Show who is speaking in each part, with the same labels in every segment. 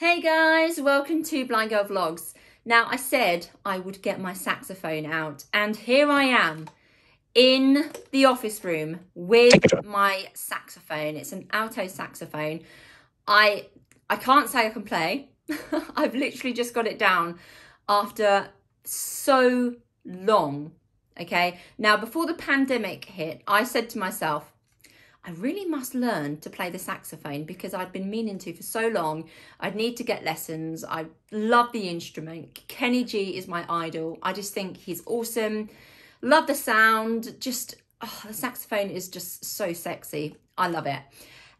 Speaker 1: Hey guys, welcome to Blind Girl Vlogs. Now I said I would get my saxophone out and here I am in the office room with my saxophone. It's an alto saxophone. I I can't say I can play. I've literally just got it down after so long. Okay. Now before the pandemic hit, I said to myself, I really must learn to play the saxophone because I'd been meaning to for so long. I'd need to get lessons. I love the instrument. Kenny G is my idol. I just think he's awesome. Love the sound. Just, oh, the saxophone is just so sexy. I love it.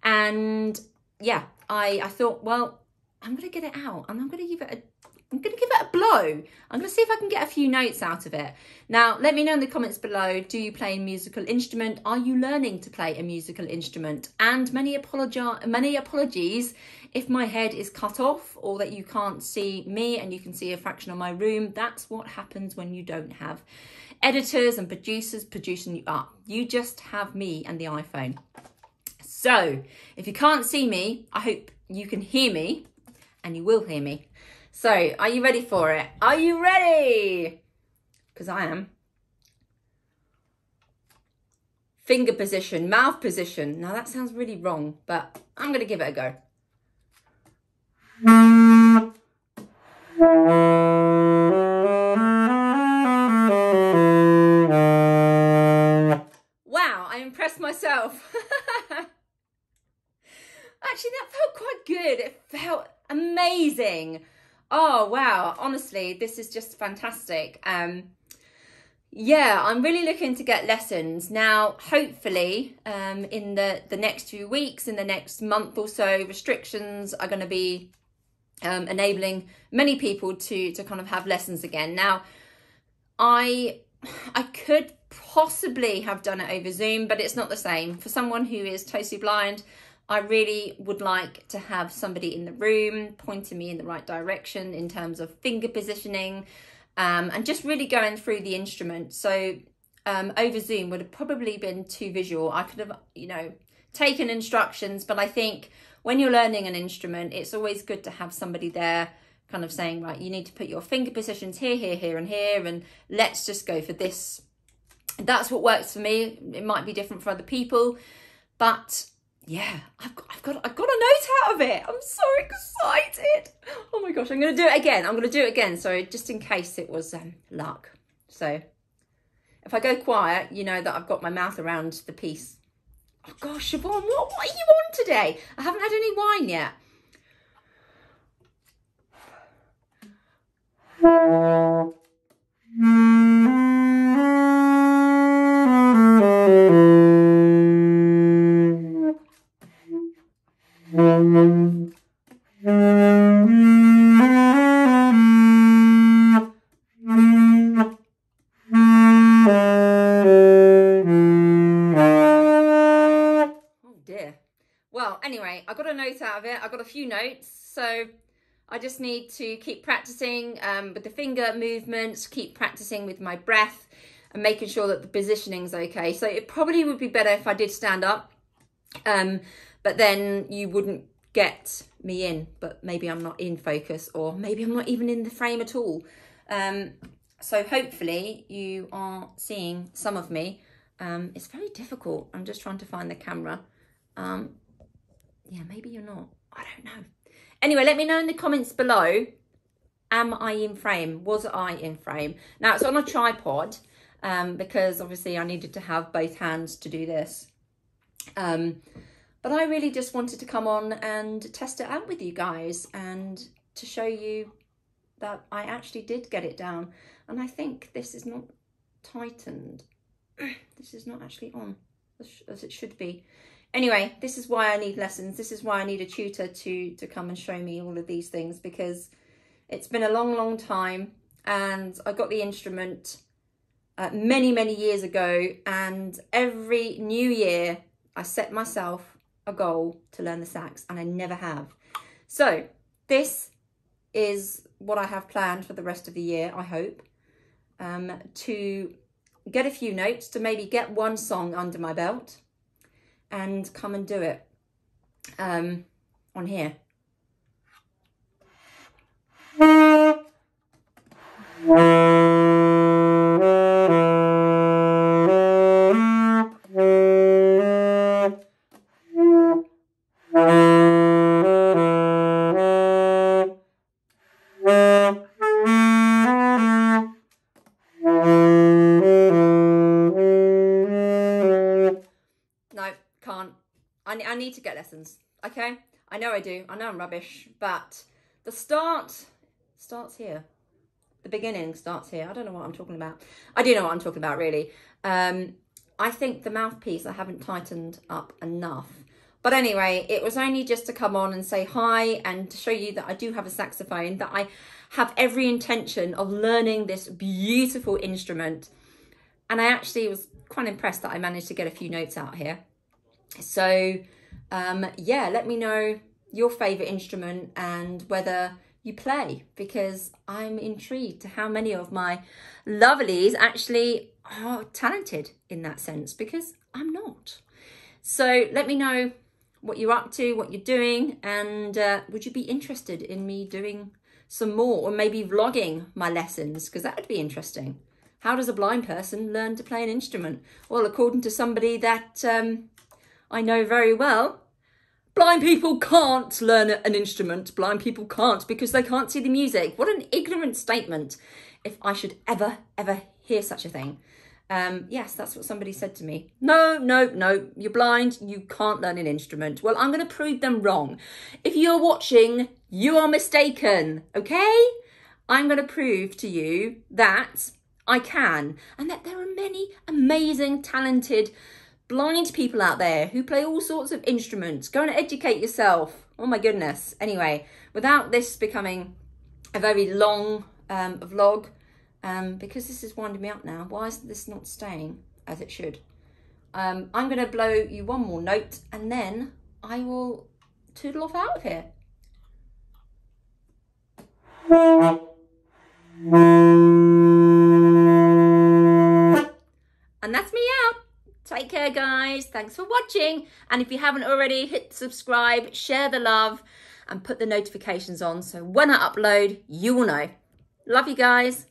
Speaker 1: And yeah, I, I thought, well, I'm going to get it out and I'm going to give it a I'm going to give it a blow. I'm going to see if I can get a few notes out of it. Now, let me know in the comments below, do you play a musical instrument? Are you learning to play a musical instrument? And many, apologi many apologies if my head is cut off or that you can't see me and you can see a fraction of my room. That's what happens when you don't have editors and producers producing you up. You just have me and the iPhone. So, if you can't see me, I hope you can hear me and you will hear me. So, are you ready for it? Are you ready? Because I am. Finger position, mouth position. Now that sounds really wrong, but I'm going to give it a go. Wow, I impressed myself. Actually, that felt quite good. It felt amazing. Oh, wow. Honestly, this is just fantastic. Um, yeah, I'm really looking to get lessons. Now, hopefully, um, in the, the next few weeks, in the next month or so, restrictions are going to be um, enabling many people to, to kind of have lessons again. Now, I I could possibly have done it over Zoom, but it's not the same. For someone who is totally blind, I really would like to have somebody in the room pointing me in the right direction in terms of finger positioning um, and just really going through the instrument. So um, over Zoom would have probably been too visual. I could have, you know, taken instructions, but I think when you're learning an instrument, it's always good to have somebody there kind of saying, right, you need to put your finger positions here, here, here, and here, and let's just go for this. That's what works for me. It might be different for other people, but yeah, I've got, I've got, I've got a note out of it. I'm so excited. Oh my gosh, I'm going to do it again. I'm going to do it again. So just in case it was um, luck. So if I go quiet, you know that I've got my mouth around the piece. Oh gosh, Siobhan, what, what are you on today? I haven't had any wine yet. I got a note out of it. I got a few notes. So I just need to keep practicing um, with the finger movements, keep practicing with my breath and making sure that the positioning is okay. So it probably would be better if I did stand up, um, but then you wouldn't get me in, but maybe I'm not in focus or maybe I'm not even in the frame at all. Um, so hopefully you are seeing some of me. Um, it's very difficult. I'm just trying to find the camera. Yeah, maybe you're not. I don't know. Anyway, let me know in the comments below. Am I in frame? Was I in frame? Now, it's on a tripod um, because obviously I needed to have both hands to do this. Um, but I really just wanted to come on and test it out with you guys and to show you that I actually did get it down. And I think this is not tightened. this is not actually on as it should be. Anyway, this is why I need lessons. This is why I need a tutor to, to come and show me all of these things because it's been a long, long time and I got the instrument uh, many, many years ago and every new year I set myself a goal to learn the sax and I never have. So this is what I have planned for the rest of the year, I hope, um, to get a few notes, to maybe get one song under my belt and come and do it um, on here. I, I need to get lessons. Okay, I know I do. I know I'm rubbish, but the start starts here. The beginning starts here. I don't know what I'm talking about. I do know what I'm talking about, really. Um, I think the mouthpiece I haven't tightened up enough. But anyway, it was only just to come on and say hi and to show you that I do have a saxophone, that I have every intention of learning this beautiful instrument. And I actually was quite impressed that I managed to get a few notes out here. So, um, yeah, let me know your favourite instrument and whether you play because I'm intrigued to how many of my lovelies actually are talented in that sense because I'm not. So let me know what you're up to, what you're doing, and uh, would you be interested in me doing some more or maybe vlogging my lessons because that would be interesting. How does a blind person learn to play an instrument? Well, according to somebody that um, I know very well, blind people can't learn an instrument. Blind people can't because they can't see the music. What an ignorant statement if I should ever, ever hear such a thing. Um, yes, that's what somebody said to me. No, no, no, you're blind, you can't learn an instrument. Well, I'm going to prove them wrong. If you're watching, you are mistaken, okay? I'm going to prove to you that I can and that there are many amazing, talented, blind people out there who play all sorts of instruments. Go and educate yourself. Oh my goodness. Anyway, without this becoming a very long um, vlog, um, because this is winding me up now. Why is this not staying as it should? Um, I'm going to blow you one more note and then I will toodle off out of here. And that's me out. Take care, guys. Thanks for watching. And if you haven't already, hit subscribe, share the love, and put the notifications on so when I upload, you will know. Love you guys.